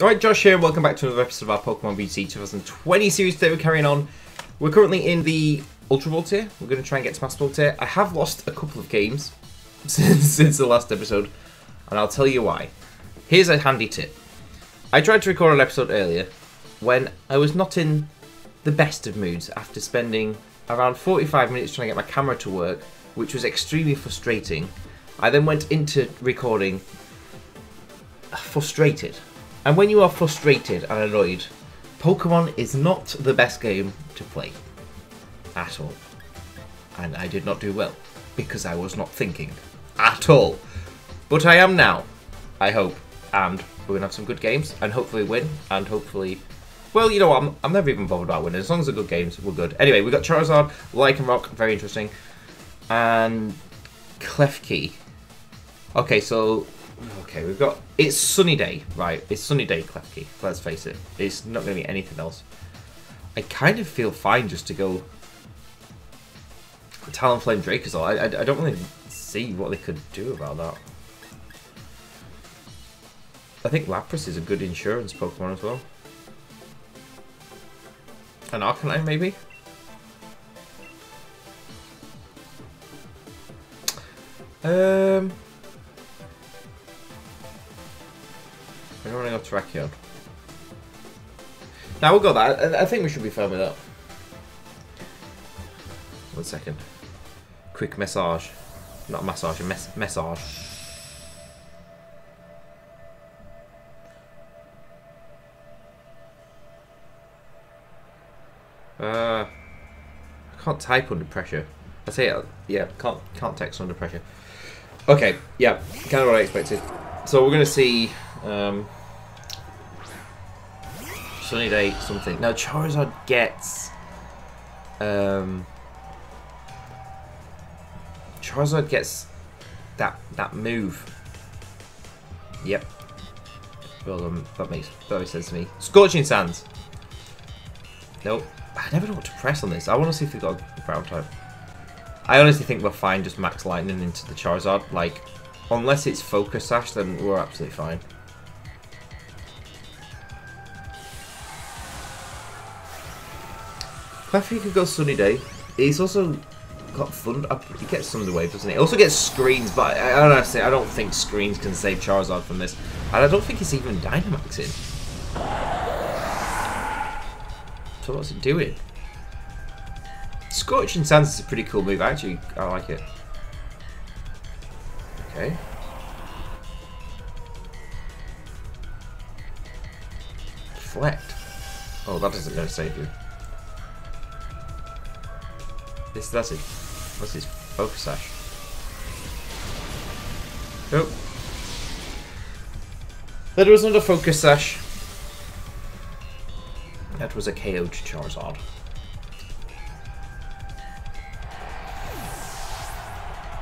Alright, Josh here, welcome back to another episode of our Pokemon VGC 2020 series. Today we're carrying on. We're currently in the Ultra Ball tier. We're going to try and get to Master Ball tier. I have lost a couple of games since, since the last episode, and I'll tell you why. Here's a handy tip. I tried to record an episode earlier when I was not in the best of moods after spending around 45 minutes trying to get my camera to work, which was extremely frustrating. I then went into recording frustrated and when you are frustrated and annoyed, Pokemon is not the best game to play. At all. And I did not do well, because I was not thinking. At all. But I am now, I hope. And we're going to have some good games, and hopefully win, and hopefully... Well, you know what, I'm, I'm never even bothered about winning. As long as they're good games, we're good. Anyway, we got Charizard, Lycanroc, very interesting. And Klefki. Okay, so Okay, we've got... It's sunny day, right? It's sunny day, Klefki. Let's face it. It's not going to be anything else. I kind of feel fine just to go... Talonflame Dracozolt. I, I, I don't really see what they could do about that. I think Lapras is a good insurance Pokemon as well. An Arcanine, maybe? Um... I don't want to go Terrakion. Now we'll go that. I think we should be fine with that. One second. Quick massage. Not massage, a massage. Uh, I can't type under pressure. I say, uh, yeah, can't can't text under pressure. Okay, yeah, kind of what I expected. So we're gonna see um, sunny day something. Now Charizard gets um, Charizard gets that that move. Yep. Well, um, that makes that makes sense to me. Scorching Sands. Nope. I never know what to press on this. I want to see if we got a ground type. I honestly think we're fine just max lightning into the Charizard. Like, unless it's Focus Sash, then we're absolutely fine. Klefki could go Sunny Day. He's also got fun. Uh, he gets Thunder Wave, doesn't he? Also gets Screens, but I, I don't. Say I don't think Screens can save Charizard from this, and I don't think it's even Dynamaxing. So what's it doing? Scorching Sands is a pretty cool move. Actually, I like it. Okay. Reflect. Oh, that isn't going to save you. This that's it. What's his focus sash? Oh. That was not a focus sash. That was a KO to Charizard.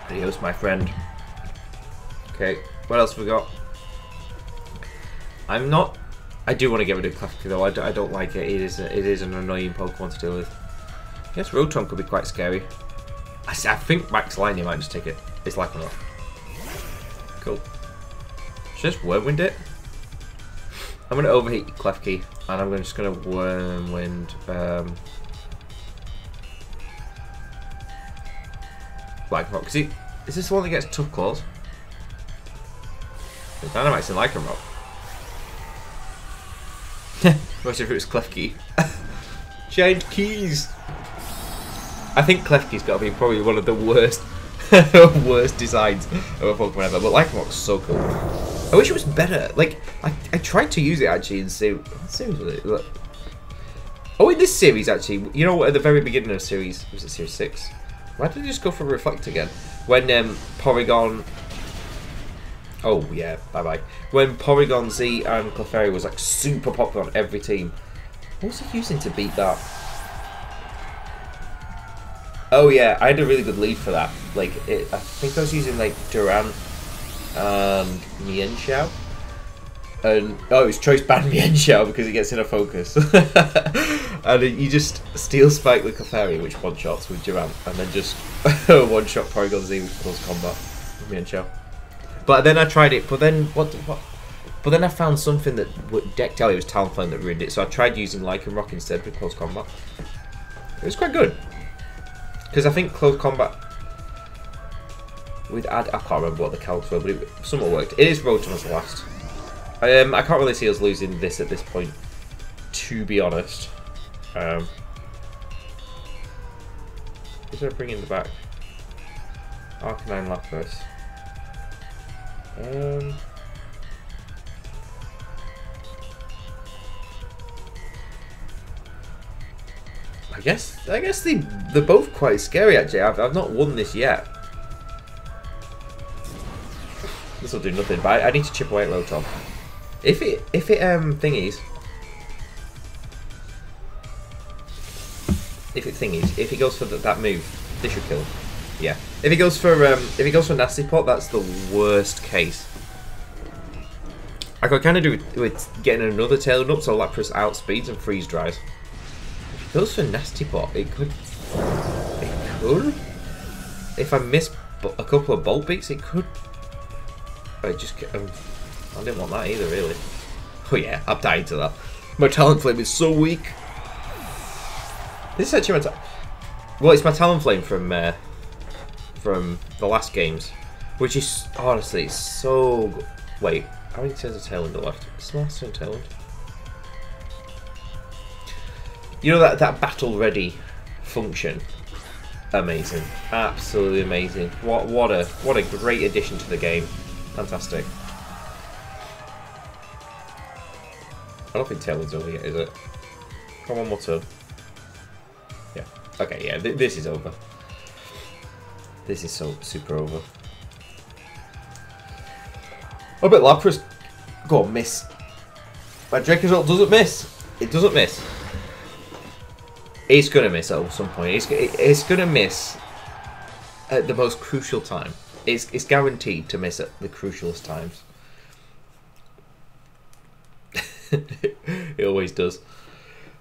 Adios, my friend. Okay, what else we got? I'm not... I do want to get rid of Klefki though, I, I don't like it. It is, a, it is an annoying Pokemon to deal with. Yes, Rotom could be quite scary. I, I think Max Lightning might just take it. It's like or not. Cool. Should I just Wyrmwind it? I'm going to overheat Klefki, and I'm just going to Wyrmwind... Um, Lycanroc. Is, is this the one that gets Tough Claws? Dynamax in Lycanroc. Imagine if it was Klefki. Giant keys! I think Klefki's got to be probably one of the worst worst designs of a Pokemon ever, but Lycanroc's so cool. I wish it was better. Like, I, I tried to use it actually in series. Oh, in this series actually, you know, at the very beginning of series, was it series 6? Why did they just go for Reflect again? When um, Porygon... Oh, yeah, bye-bye. When Porygon Z and Clefairy was like super popular on every team. What was he using to beat that? Oh yeah, I had a really good lead for that. Like, it, I think I was using like Durant um, and Mienshao. And oh, it's choice ban band Mienshao because it gets in a focus. and you just steel spike the Clefairy, which one shots with Durant, and then just one shot Porygon Z with close combat with Mienshao. But then I tried it, but then what? What? But then I found something that decked out. It was Talonflame that ruined it, so I tried using Lycanroc instead with close combat. It was quite good because I think close combat we'd add. I can't remember what the calcs were, but it somewhat worked. It is Rotom's last. Um, I can't really see us losing this at this point, to be honest. Um, is there a bring in the back? Arcanine Lapras. Um, I guess I guess they they're both quite scary actually. I've, I've not won this yet. This will do nothing, but I, I need to chip away at Rotom. If it if it um thingies if it thingies if he goes for th that move, this should kill. Yeah. If he goes for um if he goes for Nasty Plot, that's the worst case. I could kind of do it with getting another tail up so Lapras outspeeds and freeze dries. Goes for Nasty Plot, it could it could. If I miss a couple of Bolt Beaks, it could. I just um, I didn't want that either, really. Oh yeah, I'm dying to that. My Talonflame is so weak. This is actually my ta- well, it's my Talonflame from uh, from the last games, which is honestly so. Good. Wait, how many turns of Tailwind are left? It's the last turn Tailwind. You know that that battle ready function. Amazing, absolutely amazing. What what a what a great addition to the game. Fantastic. I don't think Tailwind's over yet, is it? Come on, more turn. Yeah. Okay, yeah, th this is over. This is so super over. I bet Lapras. Go on, miss. My Dracozolt doesn't miss. It doesn't miss. It's gonna miss at some point. It's, it's gonna miss at the most crucial time. It's, it's guaranteed to miss at the crucialest times. it always does.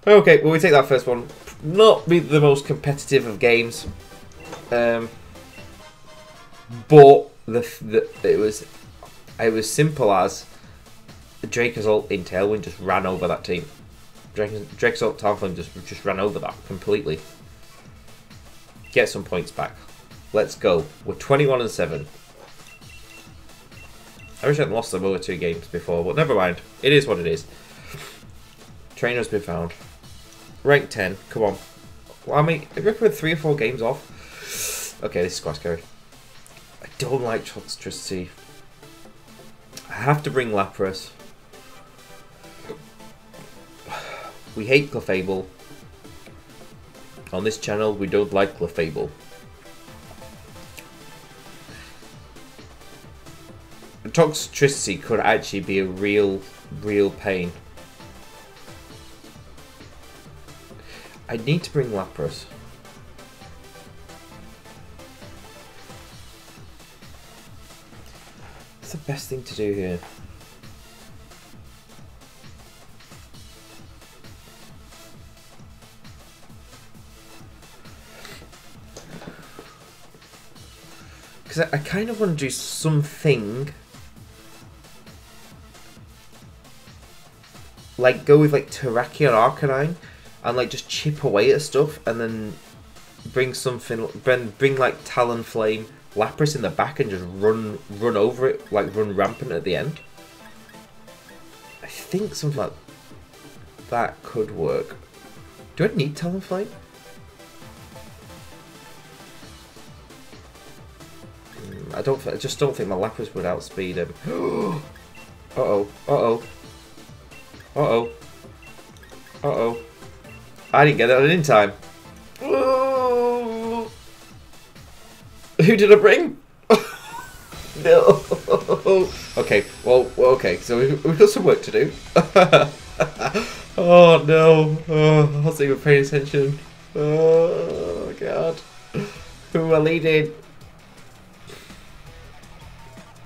Okay, well we take that first one. Not be the most competitive of games, um, but the, the it was it was simple as Dracozolt in Tailwind just ran over that team. Dracozolt Talonflame just just ran over that completely. Get some points back. Let's go. We're 21 and 7. I wish I'd lost them over two games before, but never mind. It is what it is. Trainer's been found. Rank 10. Come on. Well, I mean, you ever three or four games off? Okay, this is quite scary. I don't like Toxtricity. I have to bring Lapras. We hate Clefable. On this channel, we don't like Clefable. Toxtricity could actually be a real, real pain. I need to bring Lapras. What's the best thing to do here? Because I, I kind of want to do something like go with like Terrakion Arcanine and like just chip away at stuff and then bring something bring, bring like Talonflame Lapras in the back and just run run over it like run rampant at the end. I think something like that could work. Do I need Talonflame? I don't. I just don't think my Lapras would outspeed him. uh oh. Uh oh. Uh oh. Uh oh. I didn't get that in time. Who did I bring? no. Okay. Well. okay. So we've, got some work to do. oh no. Oh, I wasn't even paying attention. Oh god. Who I leading?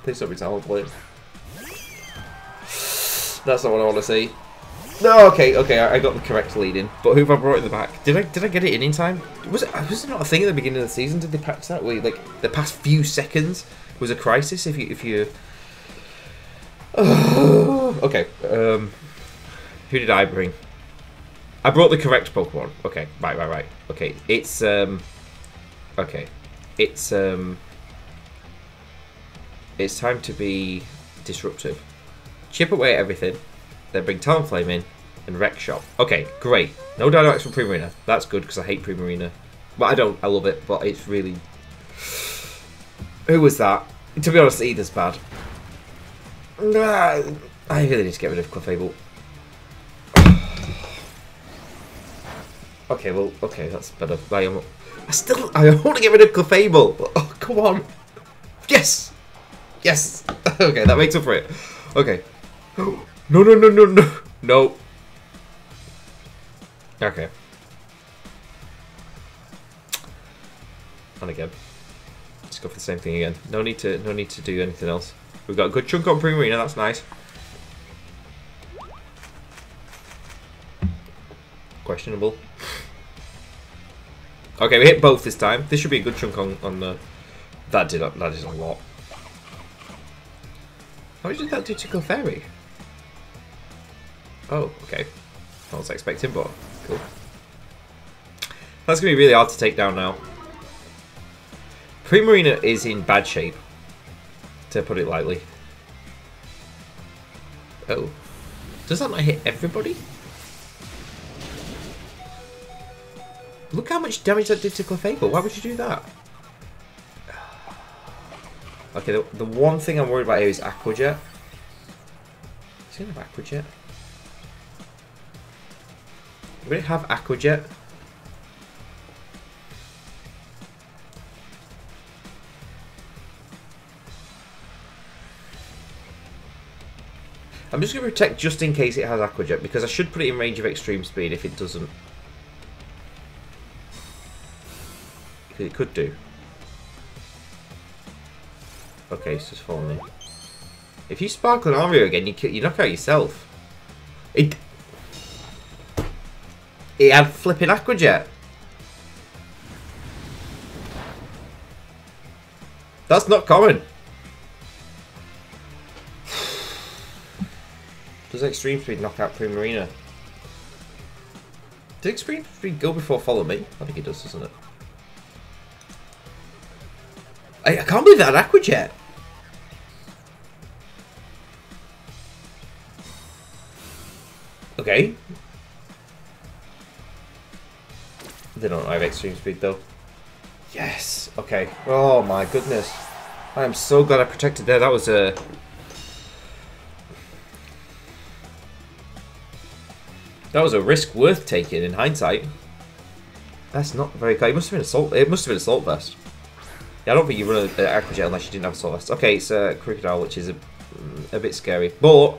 Please don't be Talonflame. That's not what I want to see. No, okay, okay, I got the correct lead in. But who have I brought in the back? Did I did I get it in in time? Was it was it not a thing at the beginning of the season? Did they patch that? Where like the past few seconds was a crisis if you if you okay, um, who did I bring? I brought the correct Pokemon. Okay, right, right, right. Okay, it's um, okay, it's um, it's time to be disruptive. Chip away at everything, then bring Talonflame in and wreck shop. Okay, great. No Dynamax from Primarina. That's good because I hate Primarina. Well, I don't. I love it, but it's really. Who was that? To be honest, either's bad. I really need to get rid of Clefable. okay, well, okay, that's better. I, am, I still, I want to get rid of Clefable. Oh, come on. Yes. Yes. okay, that makes up for it. Okay. No, no, no, no, no. No. Okay. And again. Let's go for the same thing again. No need to no need to do anything else. We've got a good chunk on Primarina, that's nice. Questionable. Okay, we hit both this time. This should be a good chunk on, on the... That did, that is a lot. How did that do to Clefairy? Oh, okay. I was expecting, but cool. That's going to be really hard to take down now. Primarina is in bad shape, to put it lightly. Oh. Does that not hit everybody? Look how much damage that did to Clefable. Why would you do that? Okay, the, the one thing I'm worried about here is Aquajet. Is he going to have Aqua Jet? Would it have Aquajet? I'm just going to protect just in case it has Aquajet, because I should put it in range of extreme speed if it doesn't. It could do. Okay, it's just falling in. If you Sparkling Aria again, you, you knock out yourself. It... It had flipping Aqua Jet. That's not common. Does Extreme Speed knock out Primarina? Did Extreme Speed go before Follow Me? I think it does, doesn't it? I, I can't believe that Aqua Jet. Okay. They don't have extreme speed though. Yes. Okay. Oh my goodness. I am so glad I protected there. That was a That was a risk worth taking in hindsight. That's not very good. It must have been assault. It must have been assault vest. Yeah, I don't think you run an aqua jet unless you didn't have assault vest. Okay, it's a Krookodile, which is a, a bit scary, but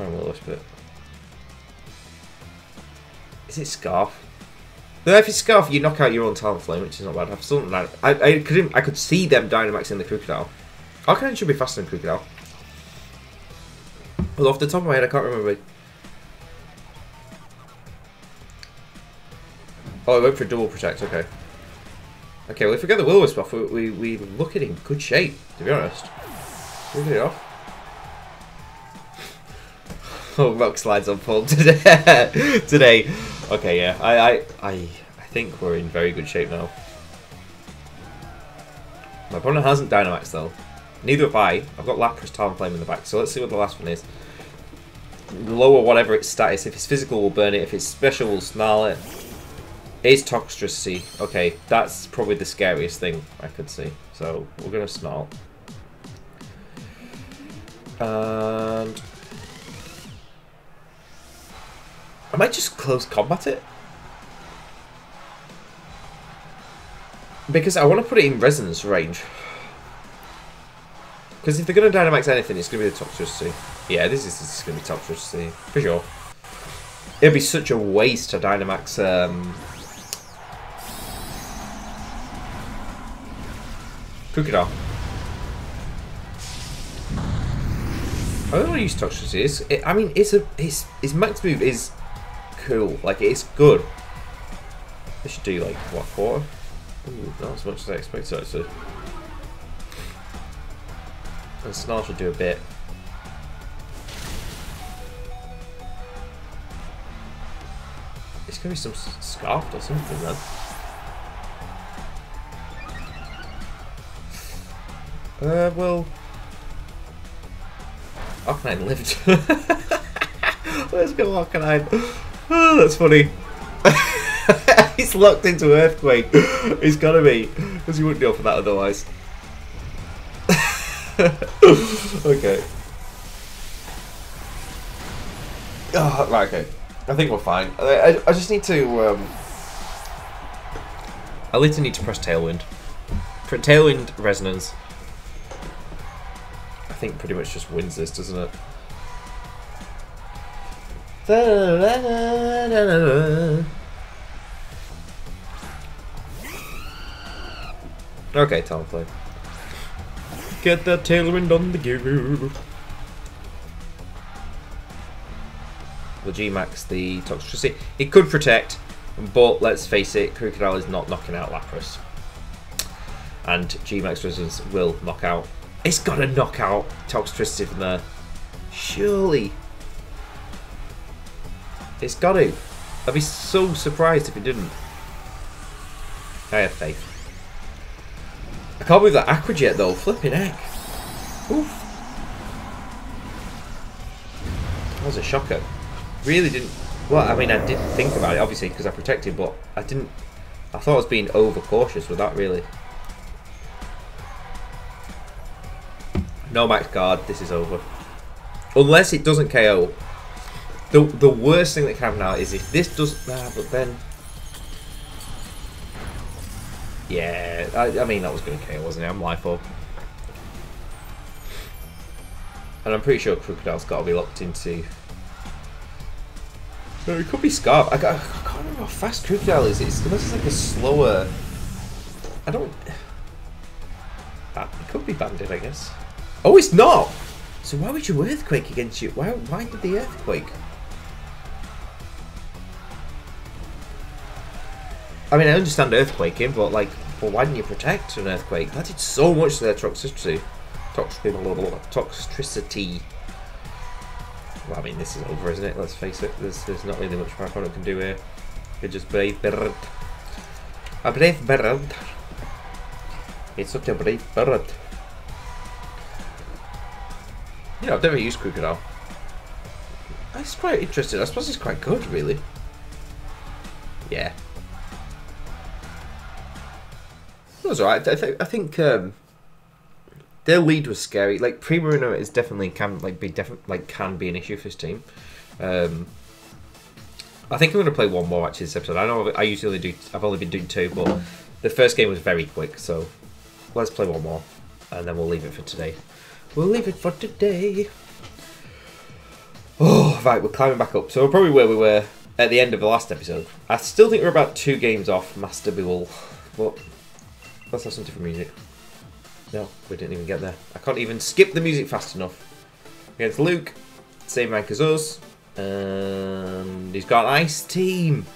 I'll try and will wisp it scarf? No, if it's scarf, you knock out your own Talonflame, which is not bad. I've still not. I I could I could see them Dynamax in the Krookodile. I Arcanine should be faster than Krookodile. Well, off the top of my head, I can't remember. Oh, I went for double protect, okay. Okay, well if we get the Will-O-Wisp off, we, we, we look at in good shape, to be honest. We get it off. Oh, rock slides on full today. Okay, yeah, I, I, I, I think we're in very good shape now. My opponent hasn't Dynamax though. Neither have I. I've got Lapras Talonflame in the back, so let's see what the last one is lower whatever its status. If it's physical, we'll burn it. If it's special, we'll snarl it. It's Toxtricity. Okay, that's probably the scariest thing I could see. So, we're going to snarl. And... I might just close combat it. Because I want to put it in resonance range. Because if they're going to Dynamax anything, it's going to be the Toxtricity. Yeah, this is, this is going to be Toxtricity, for sure. It'd be such a waste to Dynamax... Um, Krookodile. I don't want to use Toxtricity. It's, it, I mean, it's a it's its max move is cool. Like it's good. I should do like what quarter? Ooh, not as much as I expected actually. And Snarl should do a bit. It's gonna be some scarf or something then. Uh, well... Arcanine lived. Let's go Arcanine. Oh, that's funny. He's locked into Earthquake. He's gotta be. Because he wouldn't go for that otherwise. okay. Oh, right, okay. I think we're fine. I, I, I just need to... Um... I literally need to press Tailwind. For Tailwind Resonance. I think pretty much just wins this, doesn't it? Okay, Talonflame. Get that tailwind on the go. The G-Max, the Toxtricity. It could protect, but let's face it, Krookodile is not knocking out Lapras. And G-Max Resonance will knock out. It's got to knock out Toxtricity from there. Surely. It's got to. I'd be so surprised if it didn't. I have faith. I can't believe that Aqua Jet though, flipping heck. Oof. That was a shocker. Really didn't... Well, I mean, I did think about it, obviously, because I protected, but I didn't... I thought I was being overcautious with that, really. No max guard, this is over. Unless it doesn't KO. The, the worst thing that can happen now is if this does... Nah, but then... Yeah, I, I mean, that was going to KO, wasn't it? I'm life up. And I'm pretty sure Krookodile's got to be locked into... No, it could be Scarf. I, I, I can't remember how fast Krookodile is. It's, it's like a slower... I don't... It could be Banded, I guess. Oh, it's not! So why would you Earthquake against you? Why, why did the Earthquake? I mean, I understand earthquaking, but like, well, why didn't you protect an earthquake? That did so much to their Toxtricity. Toxtricity. Well, I mean, this is over, isn't it? Let's face it. There's, there's not really much Paragon can do here. You just brave bird. A brave bird. It's such a brave bird. Yeah, I've never used Krookodile. That's quite interesting. I suppose it's quite good, really. Yeah, was alright. I, th I think um, their lead was scary. Like Primarina is definitely can like be definitely like can be an issue for this team. Um, I think I'm going to play one more actually this episode. I know I usually do. I've only been doing two, but the first game was very quick. So let's play one more, and then we'll leave it for today. We'll leave it for today. Oh, right, we're climbing back up. So we're probably where we were at the end of the last episode. I still think we're about two games off Master Ball, but Let's have some different music. No, we didn't even get there. I can't even skip the music fast enough. Against Luke, same rank as us. And he's got ice team.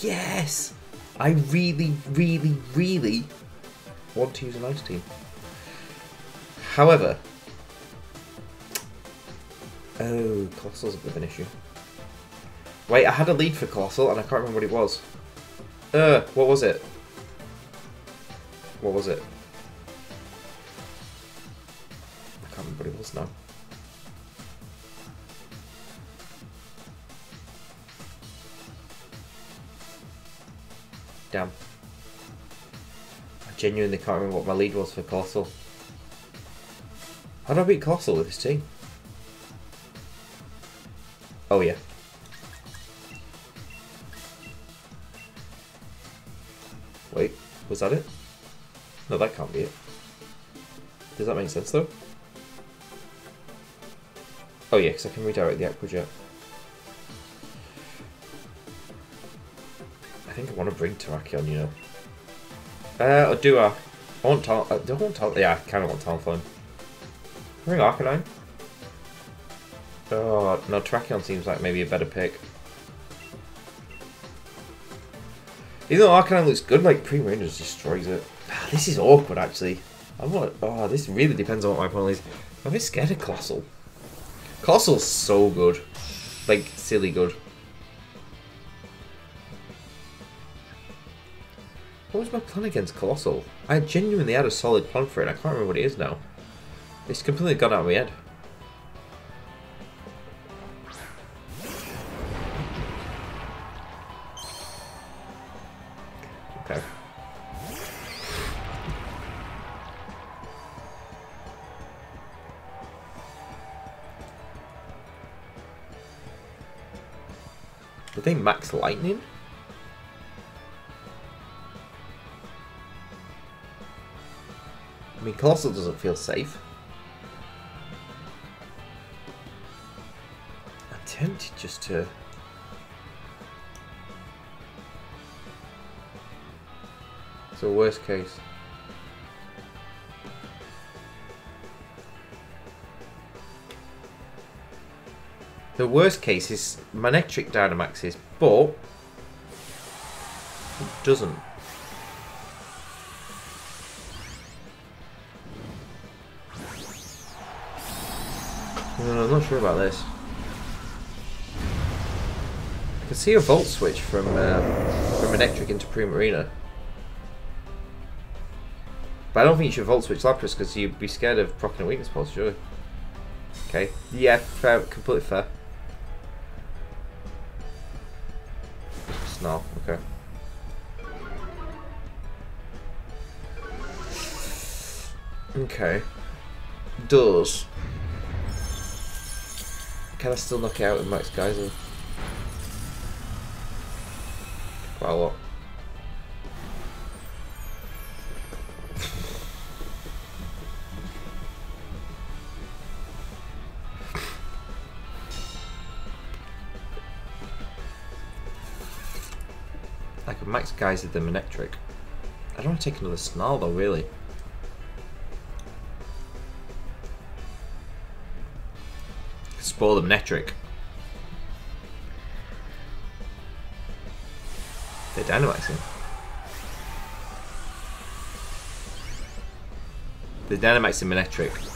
Yes! I really, really, really want to use an ice team. However, oh, Coalossal's a bit of an issue. Wait, I had a lead for Coalossal and I can't remember what it was. Uh, what was it? What was it? I can't remember what it was now. Damn. I genuinely can't remember what my lead was for Coalossal. How did I beat Coalossal with this team? Oh yeah. Wait, was that it? No, that can't be it. Does that make sense though? Oh yeah, because I can redirect the Aqua Jet. I think I want to bring Terrakion, you know. Uh, or do I? I want Tal- uh, do I want Tal- Yeah, I kind of want Talonflame. Bring Arcanine. Oh, no, Terrakion seems like maybe a better pick. Even though Arcanine looks good, like just destroys it. This is awkward, actually. I'm not. Oh, this really depends on what my opponent is. I'm a bit scared of Coalossal. Coalossal's so good. Like, silly good. What was my plan against Coalossal? I genuinely had a solid plan for it. I can't remember what it is now. It's completely gone out of my head. Max lightning? I mean, Coalossal doesn't feel safe. I'm tempted just to... So worst case. The worst case is Manectric Dynamaxes, but it doesn't. No, I'm not sure about this. I can see a Volt Switch from uh, from Manectric into Primarina. But I don't think you should Volt Switch Lapras because you'd be scared of proccing a Weakness Policy, surely. Okay, yeah, fair, completely fair. Snarl, okay. Okay. Does. Can I still knock it out with Max Geyser? Quite a lot. Could Max Geyser the Manectric. I don't want to take another Snarl though, really. Spoil the Manectric. They're Dynamaxing. They're Dynamaxing Manectric.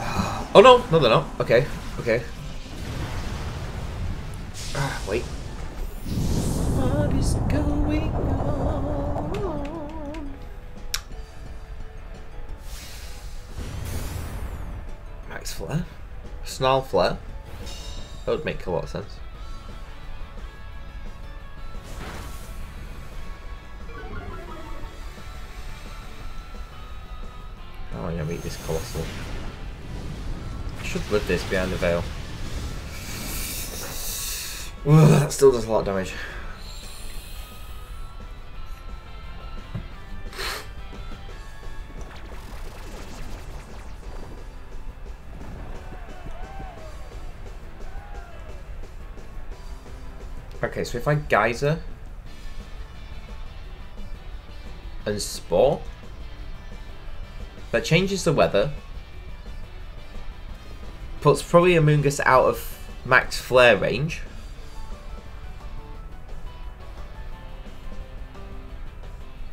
Oh no! No they're not. Okay. Okay. Is going on? Max Flare? Snarl Flare? That would make a lot of sense. Oh, gonna meet this Coalossal. I should live this behind the veil. Ugh, that still does a lot of damage. Okay, so if I Geyser and Spore, that changes the weather, puts probably Amoonguss out of max flare range.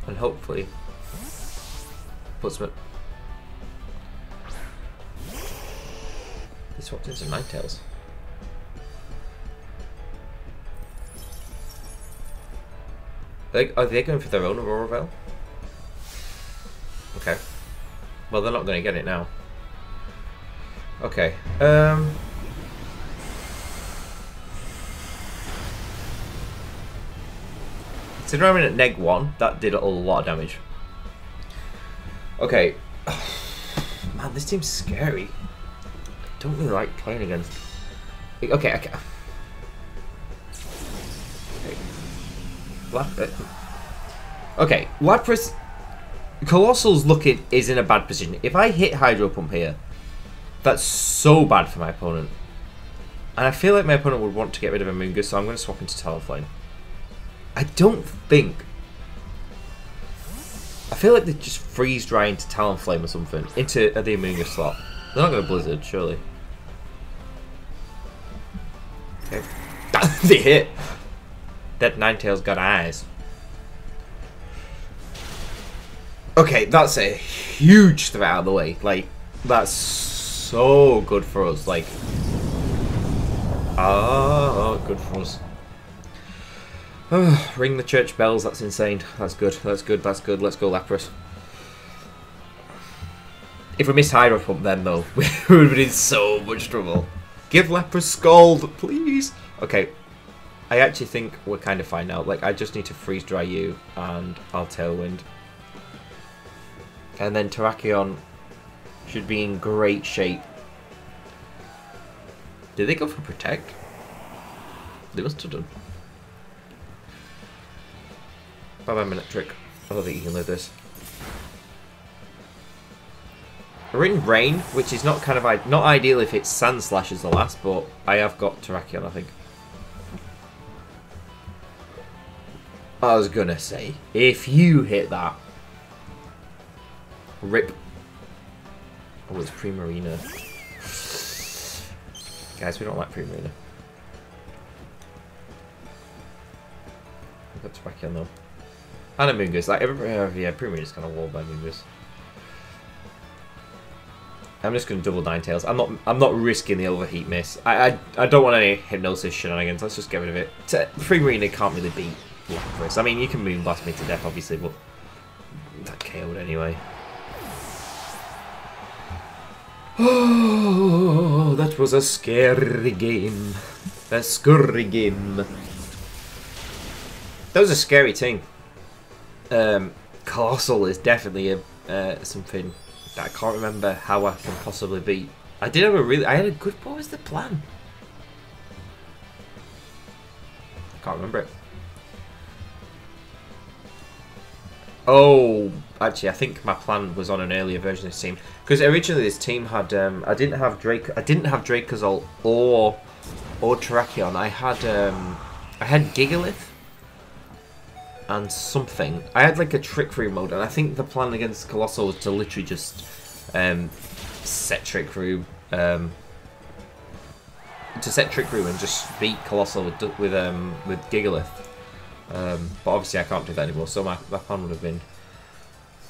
And hopefully puts him at... They swapped into Ninetales. They, are they going for their own Aurora Veil? Okay. Well, they're not going to get it now. Okay. Um. Considering at neg 1, that did a lot of damage. Okay. Man, this team's scary. I don't really like playing against... Okay, okay. Okay, Lapras. Coalossal's looking is in a bad position. If I hit Hydro Pump here, that's so bad for my opponent. And I feel like my opponent would want to get rid of Amoonguss, so I'm going to swap into Talonflame. I don't think... I feel like they just freeze dry into Talonflame or something, into uh, the Amoonguss slot. They're not going to Blizzard, surely. Okay. they hit! That Ninetales got eyes. Okay, that's a huge threat out of the way. Like, that's so good for us. Like, ah, good for us. ring the church bells. That's insane. That's good. That's good. That's good. Let's go, Lapras. If we missed Hydro Pump then, though, we would be in so much trouble. Give Lapras Scald, please. Okay, I actually think we're kind of fine now. Like, I just need to freeze dry you, and I'll Tailwind. And then Terrakion should be in great shape. Did they go for Protect? They must have done. Bye-bye, Manectric. I don't think you can live this. We're in rain, which is not kind of not ideal if it's Sandslash as the last, but I have got Terrakion, I think. I was gonna say, if you hit that, rip. Oh, it's Primarina. Guys, we don't like Primarina. I've got Terrakion though. And a Moongus. Like, everybody, uh, yeah, Primarina's kind of walled by Moongus. I'm just going to double Ninetales. I'm not. I'm not risking the overheat miss. I. I, I don't want any hypnosis shenanigans. Let's just get rid of it. Primarina can't really beat Lapras. I mean, you can Moonblast me to death, obviously, but that KO'd anyway. Oh, that was a scary game. A scary game. That was a scary thing. Um, Coalossal is definitely a uh, something that I can't remember how I can possibly beat. I did have a really... I had a good... What was the plan? I can't remember it. Oh, actually, I think my plan was on an earlier version of this team because originally this team had um, I didn't have Drake, I didn't have Dracozolt or or Terrakion. I had um, I had Gigalith and something. I had like a Trick Room mode, and I think the plan against Coalossal was to literally just um, set Trick Room. Um, to set Trick Room and just beat Coalossal with with um, with Gigalith. Um, but obviously I can't do that anymore, so my, my plan would have been...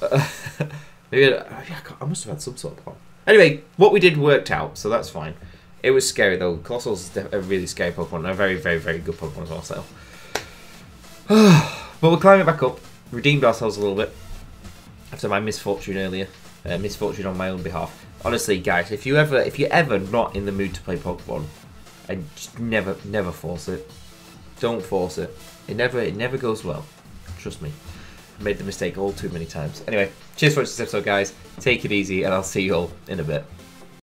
Maybe I, I must have had some sort of plan. Anyway, what we did worked out, so that's fine. It was scary though. Coalossal's a really scary Pokemon, a very, very, very good Pokemon as well, so... But we're climbing back up, redeemed ourselves a little bit after my misfortune earlier, uh, misfortune on my own behalf. Honestly, guys, if you ever, if you're ever not in the mood to play Pokemon, and just never, never force it. Don't force it. It never, it never goes well. Trust me. I made the mistake all too many times. Anyway, cheers for watching this episode, guys. Take it easy, and I'll see you all in a bit.